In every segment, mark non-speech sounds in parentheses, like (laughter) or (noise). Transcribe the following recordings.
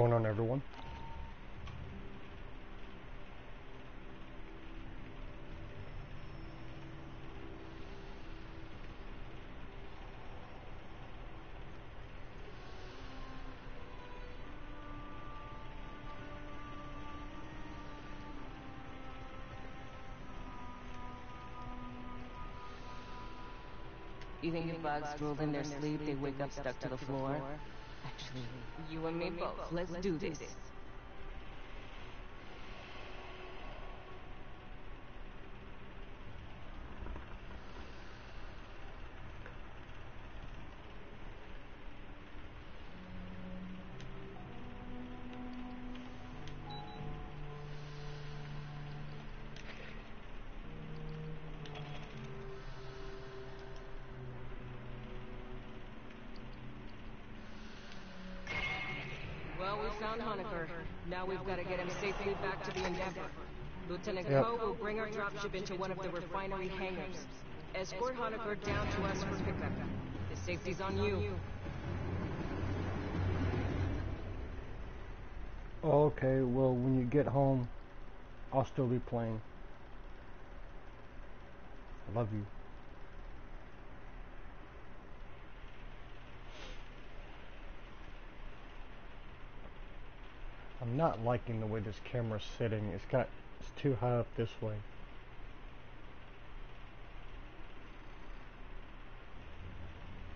Going on, everyone? You think if bugs drooled in their sleep, they wake up stuck to the floor? Actually, you and me both. Let's do this. We've got to get him safely back to the Endeavor. Lieutenant Yep. Ko will bring our dropship into one of the refinery hangars. Escort Hoenikker down to us for pickup. His safety's on you. Okay, well, when you get home, I'll still be playing. I love you. I'm not liking the way this camera's sitting. It's got, it's too high up this way.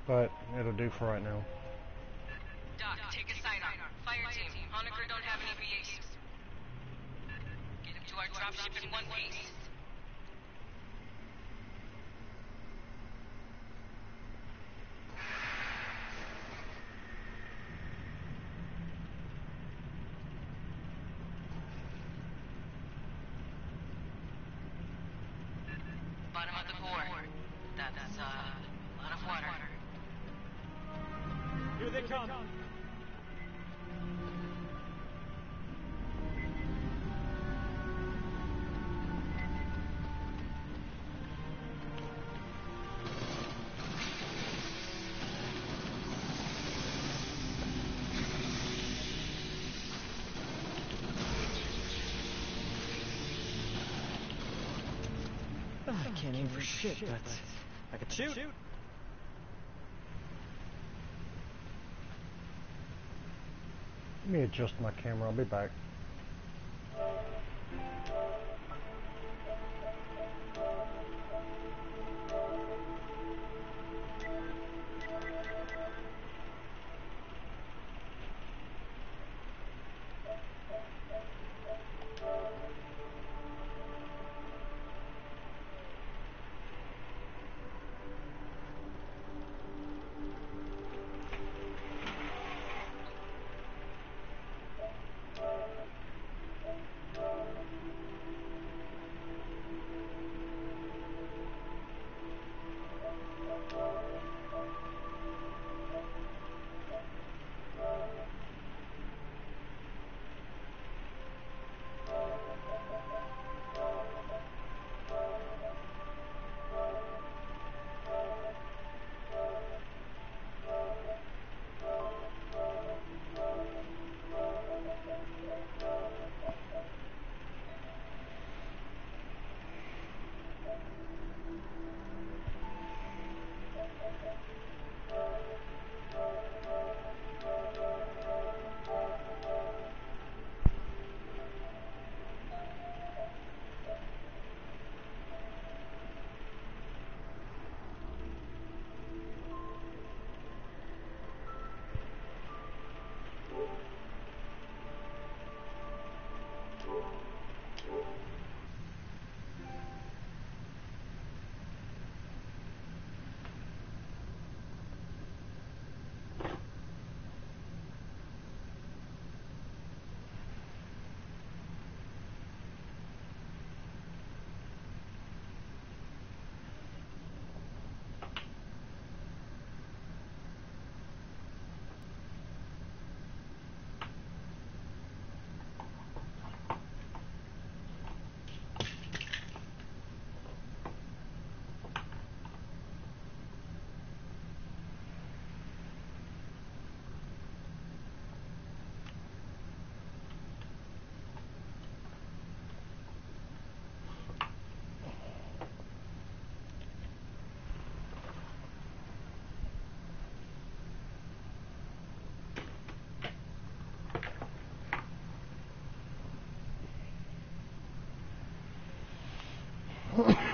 But it'll do for right now. Doc, take a sidearm. Fire team, Hoenikker don't have any VAs. Get him to our dropship in one piece. I can't aim for shit, but I can shoot. Let me adjust my camera. I'll be back.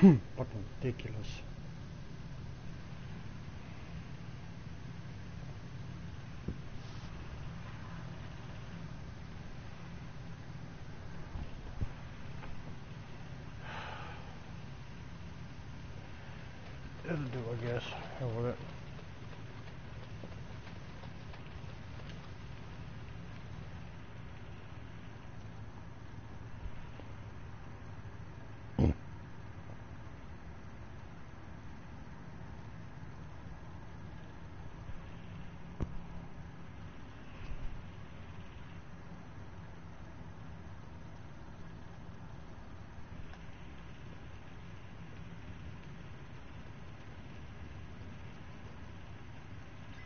Fucking ridiculous. It'll do, I guess. Hell with it.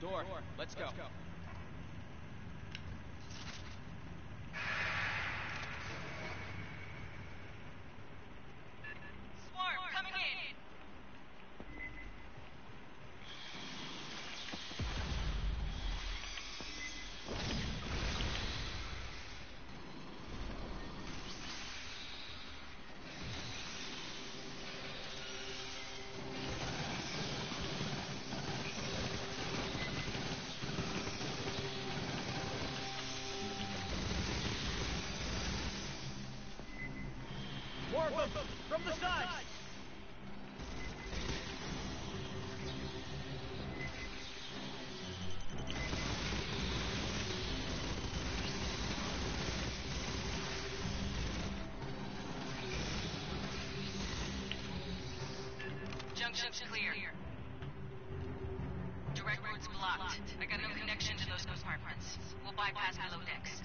Door, let's go. Swarm, coming in! More of them from the sides. Junction's clear. Direct route's blocked. I got no connection to those compartments. We'll bypass below decks.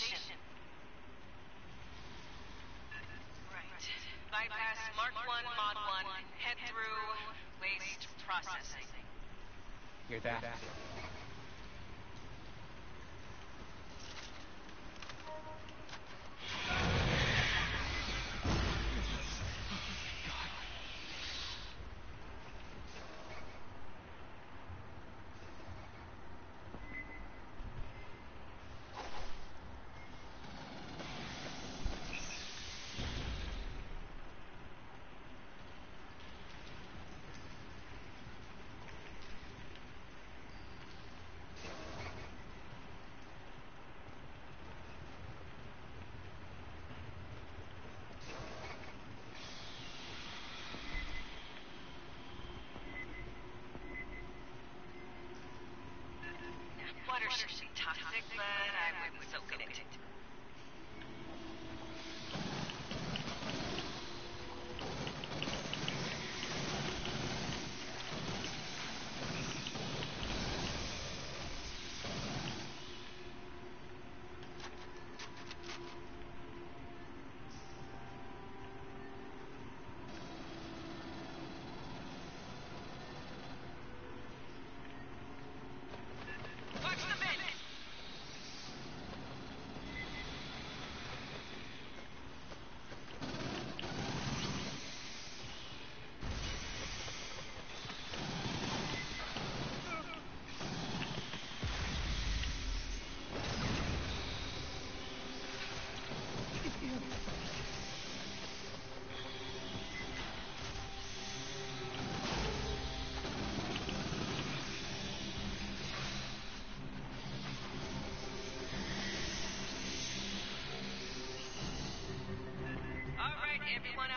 Station. Right. Bypass Mark 1, Mod 1, head through waste processing. Hear that? Everyone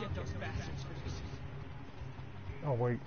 get those bastards. Oh wait.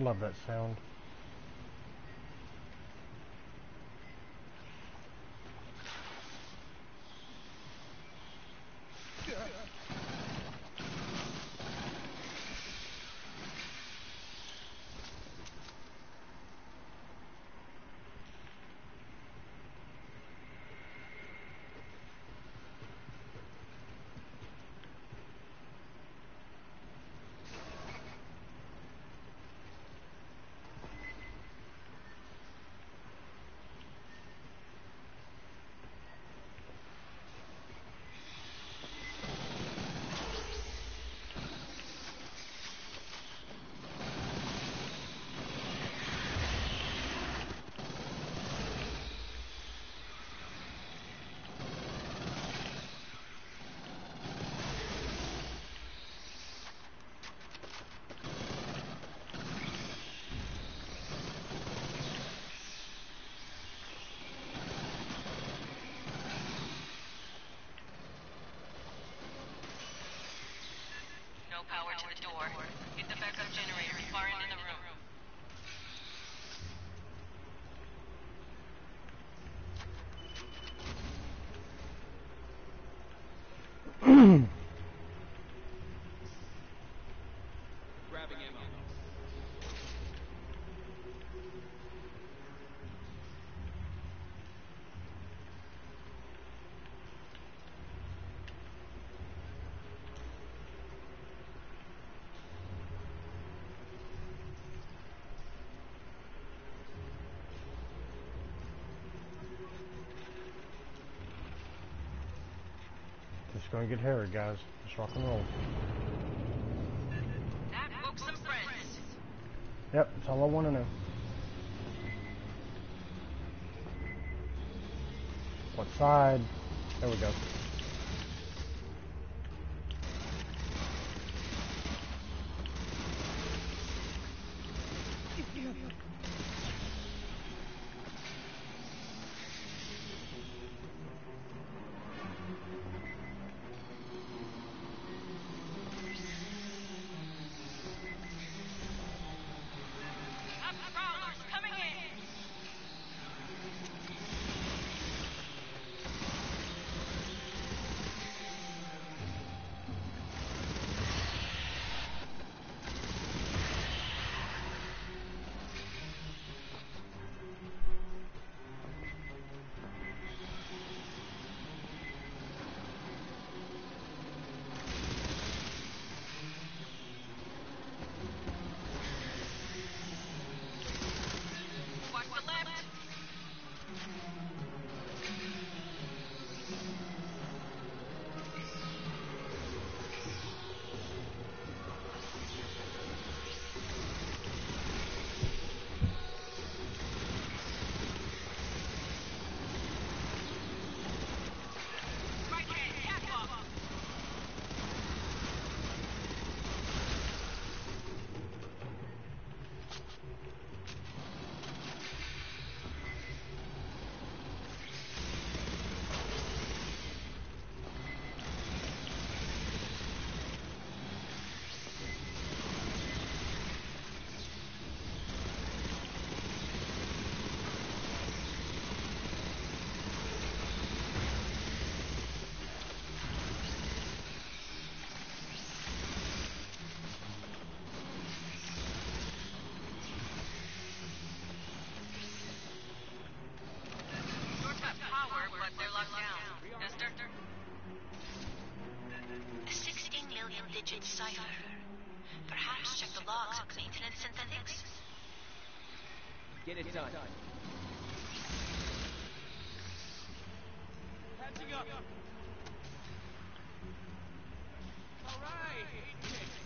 I love that sound. No power to the backup generator far end in the room. Gonna get hairy, guys. Just rock and roll. That woke some friends. Yep, that's all I want to know. What side? There we go. Digit cipher. Perhaps check the logs of maintenance synthetics. Get it done. Patching up. All right.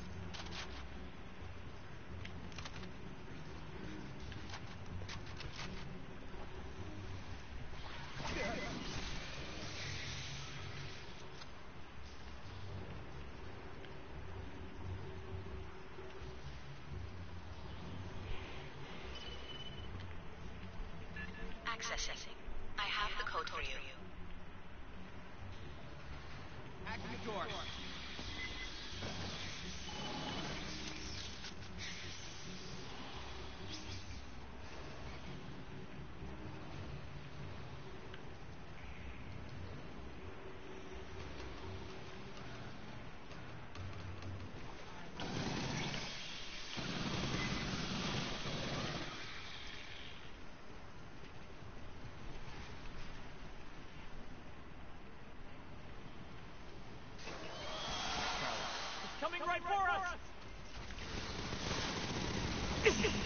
Accessing. I have the code for you. Acting the door. Right for us.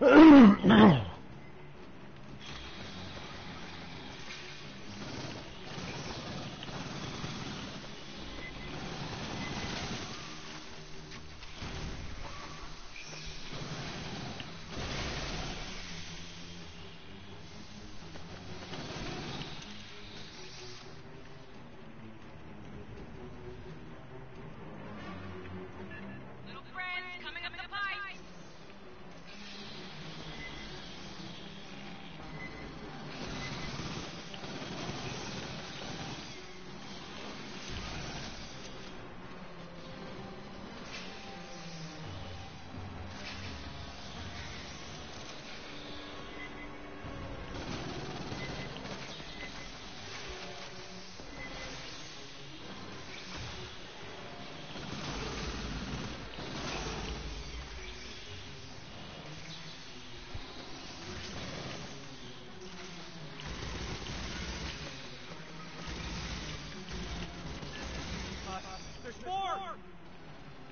No.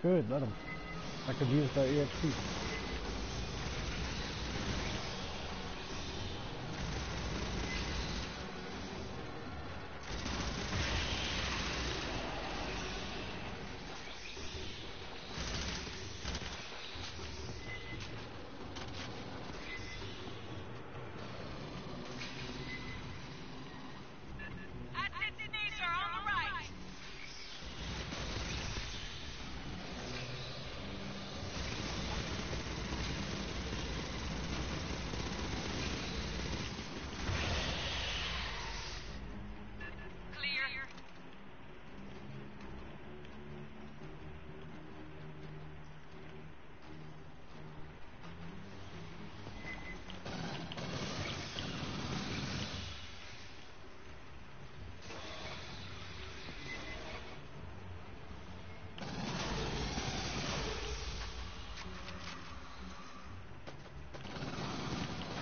Good, let him. I could use that EXP. Acid sneezer on the right. Clear.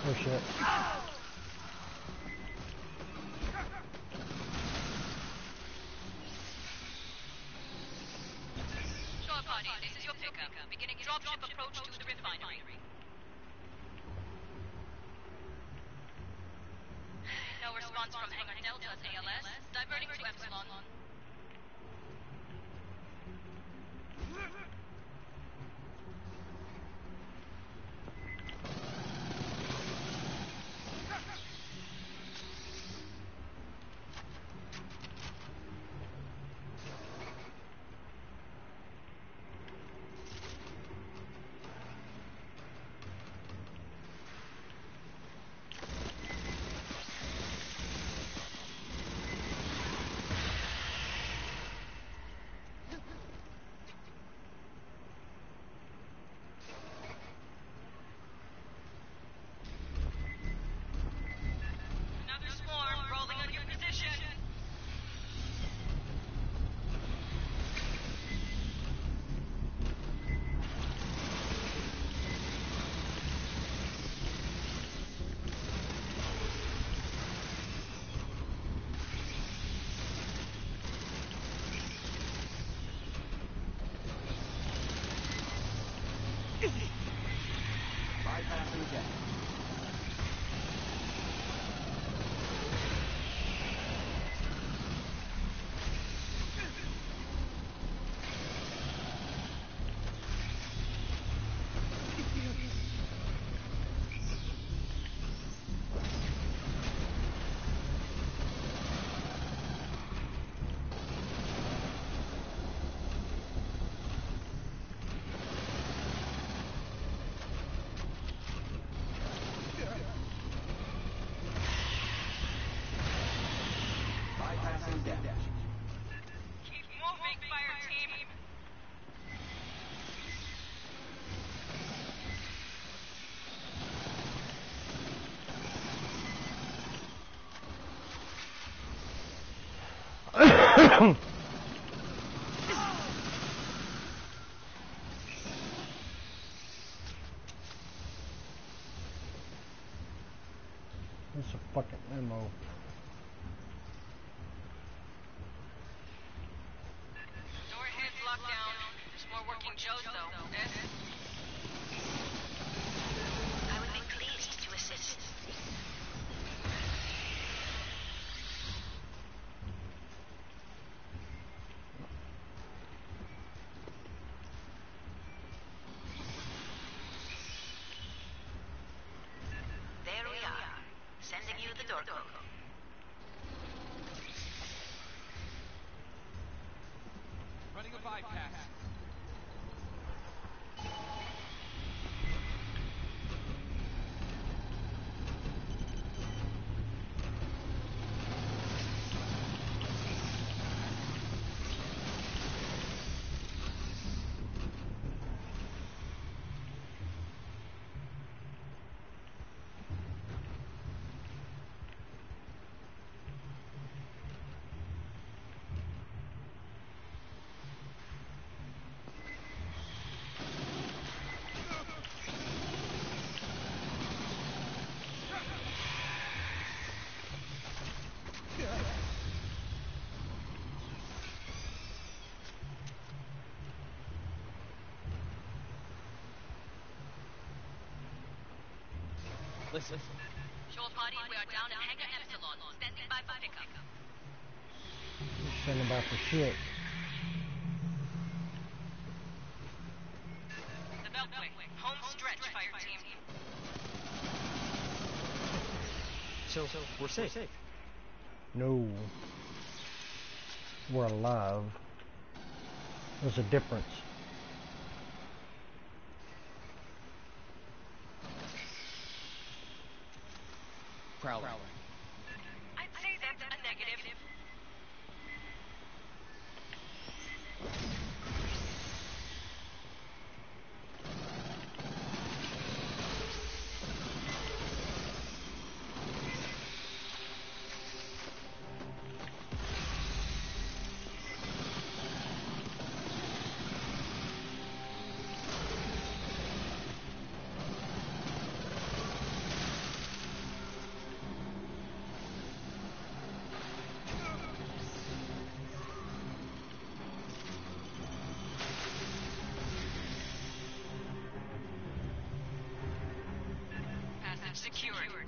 Oh shit. Shore party, this is your pickup. Beginning dropship approach to the refinery. (sighs) No response from Hangar Delta's ALS. Diverting to Epsilon. Hmph. The door code. Running a bypass. Listen. Shore party, we are down in Hangar Epsilon. Standing by for pickup. Send about the shit. The Beltway. Home stretch, fire team. So, we're safe. No. We're alive. There's a difference. Prowler. I'd secured.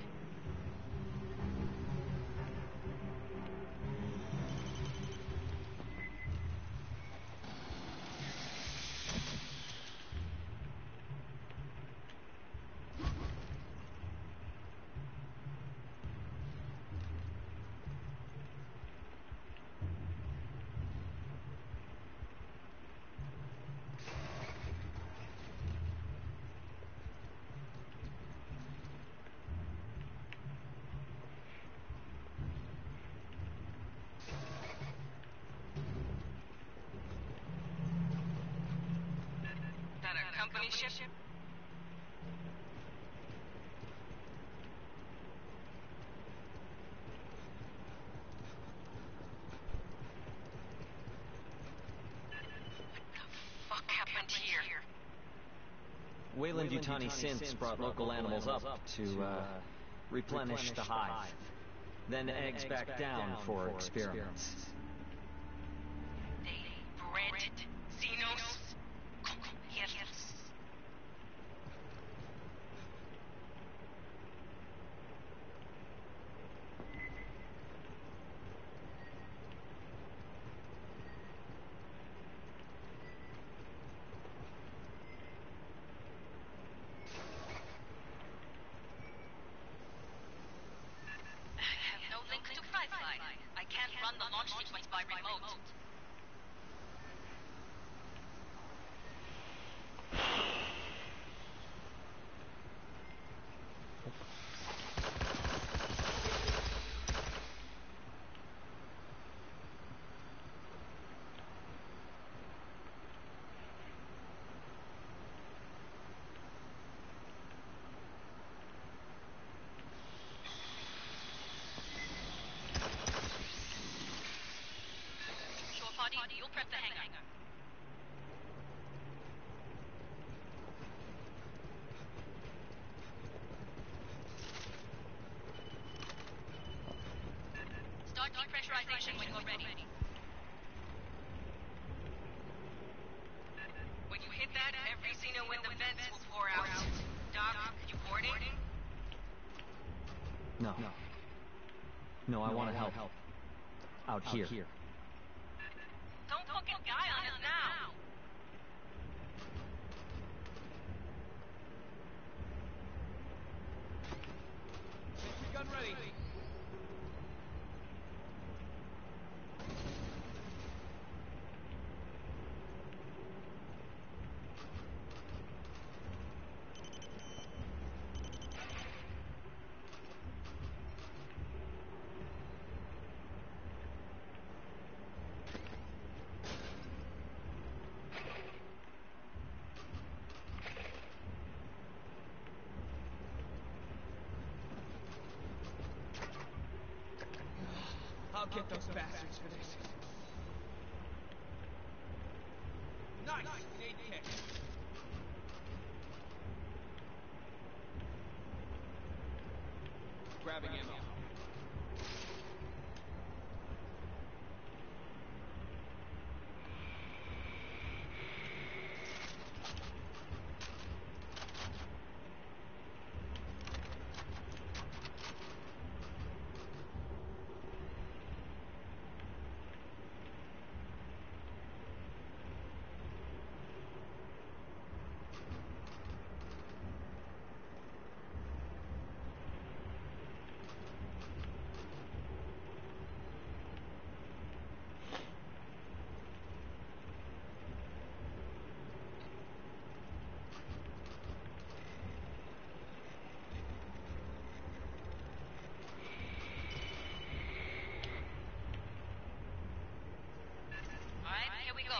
Here? Weyland Yutani synths brought local animals up to uh, replenish the hive. Then eggs back down for experiments. They bred Xenos? Yes. I have no link to Wi-Fi. I can't run the launch sequence by remote. You'll prep the hangar. Start depressurization when you're ready. When you hit that, every Xeno in the vents will pour out. Doc, you boarding? No. No, I want to help. Out here. Don't fucking die on us now. Sentry gun ready. I'll get those bastards for this. Nice! Nade kick.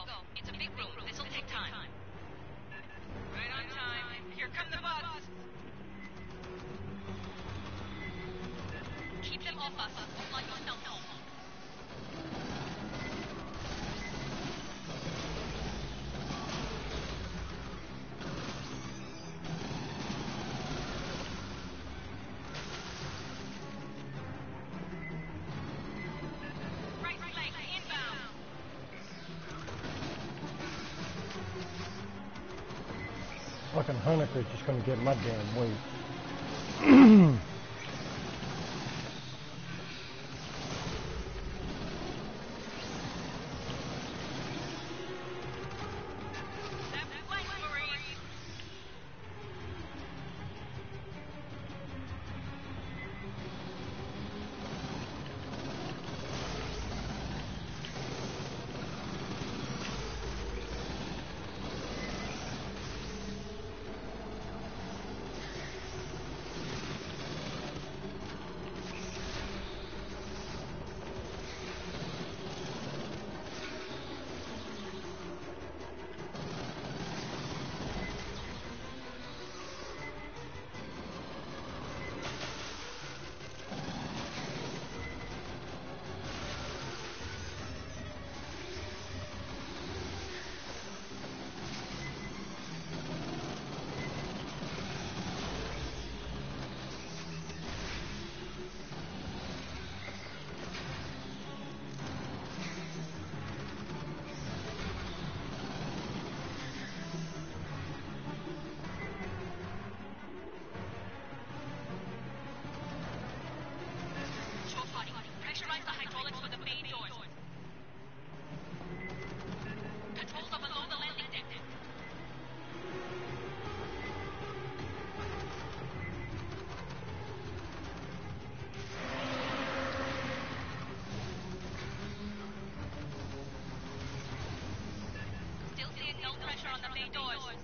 Go. It's a big room. This'll take time. Right on time. Here come the bugs. Keep them off us. Don't let Fucking Hoenikker's just gonna get my damn weight. Doors.